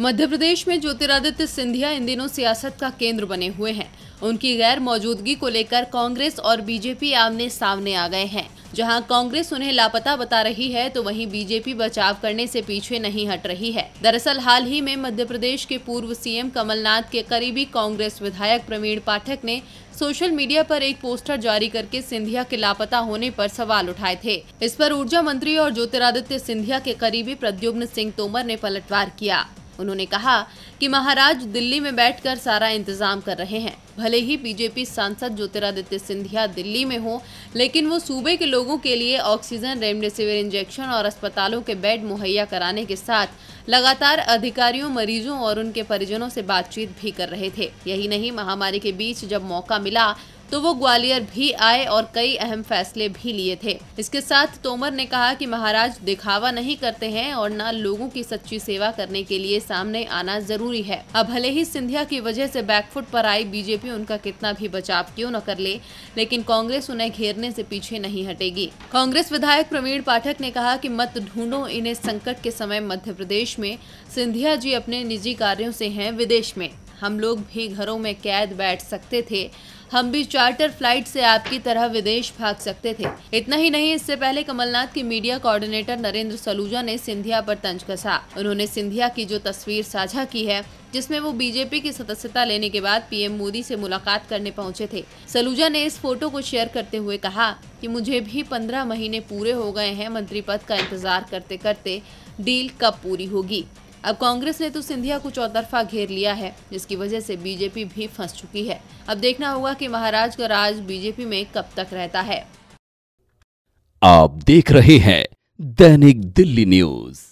मध्य प्रदेश में ज्योतिरादित्य सिंधिया इन दिनों सियासत का केंद्र बने हुए हैं। उनकी गैर मौजूदगी को लेकर कांग्रेस और बीजेपी आमने सामने आ गए हैं। जहाँ कांग्रेस उन्हें लापता बता रही है तो वहीं बीजेपी बचाव करने से पीछे नहीं हट रही है। दरअसल हाल ही में मध्य प्रदेश के पूर्व सीएम कमलनाथ के करीबी कांग्रेस विधायक प्रवीण पाठक ने सोशल मीडिया पर एक पोस्टर जारी करके सिंधिया के लापता होने पर सवाल उठाए थे। इस पर ऊर्जा मंत्री और ज्योतिरादित्य सिंधिया के करीबी प्रद्युम्न सिंह तोमर ने पलटवार किया। उन्होंने कहा कि महाराज दिल्ली में बैठकर सारा इंतज़ाम कर रहे हैं। भले ही बीजेपी सांसद ज्योतिरादित्य सिंधिया दिल्ली में हो, लेकिन वो सूबे के लोगों के लिए ऑक्सीजन, रेमडेसिविर इंजेक्शन और अस्पतालों के बेड मुहैया कराने के साथ लगातार अधिकारियों, मरीजों और उनके परिजनों से बातचीत भी कर रहे थे। यही नहीं, महामारी के बीच जब मौका मिला तो वो ग्वालियर भी आए और कई अहम फैसले भी लिए थे। इसके साथ तोमर ने कहा कि महाराज दिखावा नहीं करते हैं और न लोगों की सच्ची सेवा करने के लिए सामने आना ज़रूरी है। अब भले ही सिंधिया की वजह से बैकफुट पर आई बीजेपी, उनका कितना भी बचाव क्यों न कर ले, लेकिन कांग्रेस उन्हें घेरने से पीछे नहीं हटेगी। कांग्रेस विधायक प्रवीण पाठक ने कहा कि मत ढूंढो इन्हें संकट के समय मध्य प्रदेश में। सिंधिया जी अपने निजी कार्यों से हैं विदेश में। हम लोग भी घरों में कैद बैठ सकते थे। हम भी चार्टर फ़्लाइट से आपकी तरह विदेश भाग सकते थे। इतना ही नहीं, इससे पहले कमलनाथ के मीडिया कोऑर्डिनेटर नरेंद्र सलूजा ने सिंधिया पर तंज कसा। उन्होंने सिंधिया की जो तस्वीर साझा की है, जिसमें वो बीजेपी की सदस्यता लेने के बाद पीएम मोदी से मुलाकात करने पहुँचे थे। सलूजा ने इस फ़ोटो को शेयर करते हुए कहा कि मुझे भी पंद्रह महीने पूरे हो गए हैं मंत्री पद का इंतज़ार करते करते डील कब पूरी होगी? अब कांग्रेस ने तो सिंधिया को चौतरफा घेर लिया है, जिसकी वजह से बीजेपी भी फंस चुकी है। अब देखना होगा कि महाराज का राज बीजेपी में कब तक रहता है। आप देख रहे हैं दैनिक दिल्ली न्यूज़।